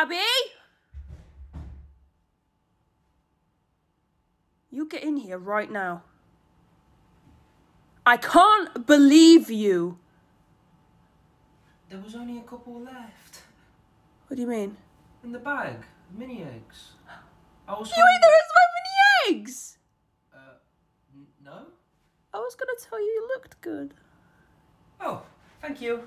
Gabby? You get in here right now. I can't believe you. There was only a couple left. What do you mean? In the bag. Mini eggs. I was You mean there is my mini eggs? Uh, no? I was gonna tell you you looked good. Oh, thank you.